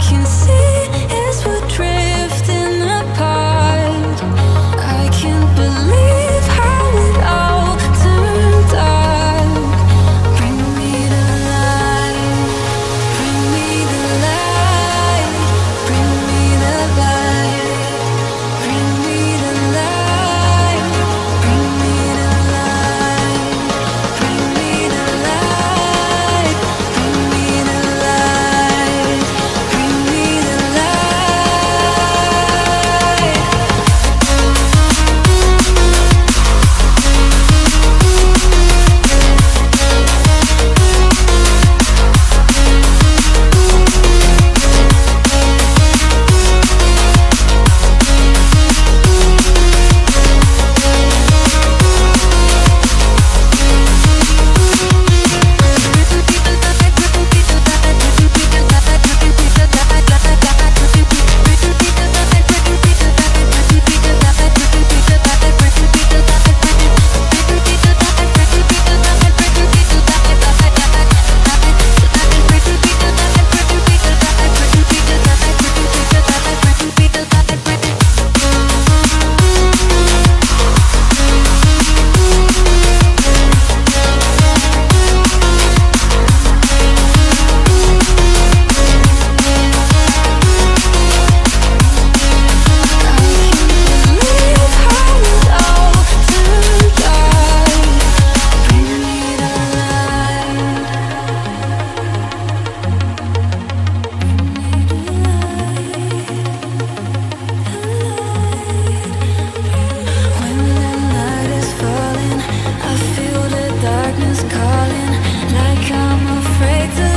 can see it.